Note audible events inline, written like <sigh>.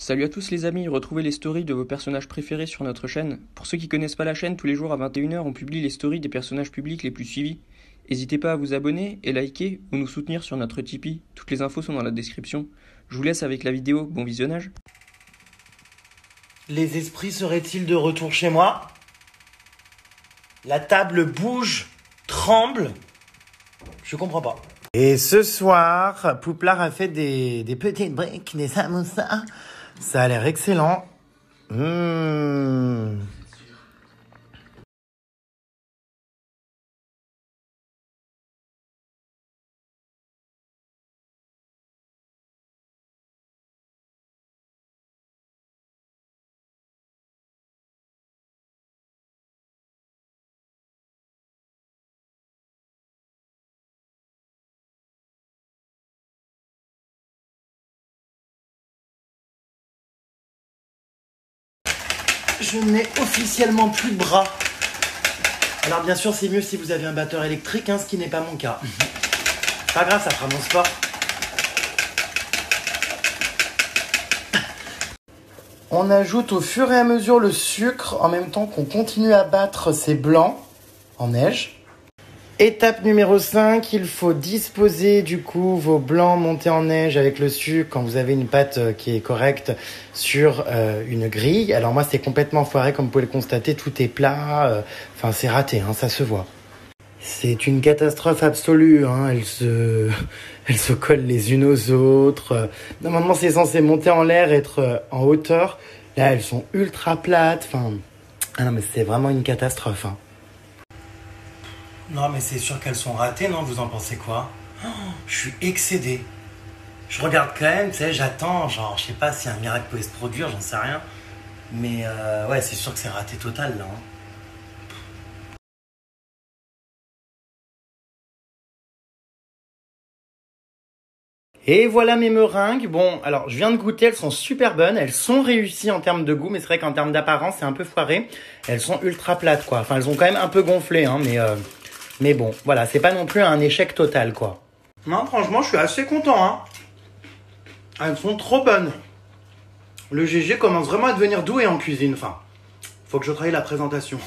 Salut à tous les amis, retrouvez les stories de vos personnages préférés sur notre chaîne. Pour ceux qui connaissent pas la chaîne, tous les jours à 21h on publie les stories des personnages publics les plus suivis. N'hésitez pas à vous abonner et liker ou nous soutenir sur notre Tipeee, toutes les infos sont dans la description. Je vous laisse avec la vidéo, bon visionnage. Les esprits seraient-ils de retour chez moi? La table bouge, tremble. Je comprends pas. Et ce soir, Pouplard a fait des, des petites briques, des samoussas. Ça a l'air excellent. Mmh. Je n'ai officiellement plus de bras. Alors bien sûr, c'est mieux si vous avez un batteur électrique, hein, ce qui n'est pas mon cas. Pas grave, ça fera mon sport. On ajoute au fur et à mesure le sucre en même temps qu'on continue à battre ces blancs en neige. Étape numéro 5, il faut disposer du coup vos blancs montés en neige avec le sucre quand vous avez une pâte euh, qui est correcte sur euh, une grille. Alors moi c'est complètement foiré comme vous pouvez le constater, tout est plat, euh, enfin c'est raté, hein, ça se voit. C'est une catastrophe absolue, hein. elles, se... <laughs> elles se collent les unes aux autres. Normalement c'est censé monter en l'air, être en hauteur. Là elles sont ultra plates, enfin... Ah non mais c'est vraiment une catastrophe. Hein. Non, mais c'est sûr qu'elles sont ratées, non? Vous en pensez quoi? Je suis excédé. Je regarde quand même, tu sais, j'attends, genre, je sais pas si un miracle peut se produire, j'en sais rien. Mais euh, ouais, c'est sûr que c'est raté total, là. Hein. Et voilà mes meringues. Bon, alors je viens de goûter, elles sont super bonnes, elles sont réussies en termes de goût, mais c'est vrai qu'en termes d'apparence, c'est un peu foiré. Elles sont ultra plates, quoi. Enfin, elles ont quand même un peu gonflé, hein, mais euh, mais bon, voilà, c'est pas non plus un échec total, quoi. Non, franchement, je suis assez content, hein. Elles sont trop bonnes. Le GG commence vraiment à devenir doué en cuisine. Enfin, faut que je travaille la présentation.